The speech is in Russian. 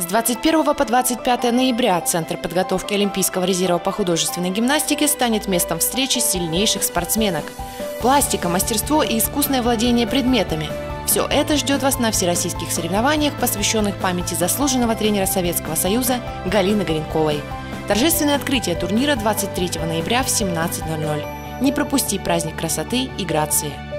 С 21 по 25 ноября Центр подготовки Олимпийского резерва по художественной гимнастике станет местом встречи сильнейших спортсменок. Пластика, мастерство и искусное владение предметами – все это ждет вас на всероссийских соревнованиях, посвященных памяти заслуженного тренера Советского Союза Галины Горенковой. Торжественное открытие турнира 23 ноября в 17.00. Не пропусти праздник красоты и грации.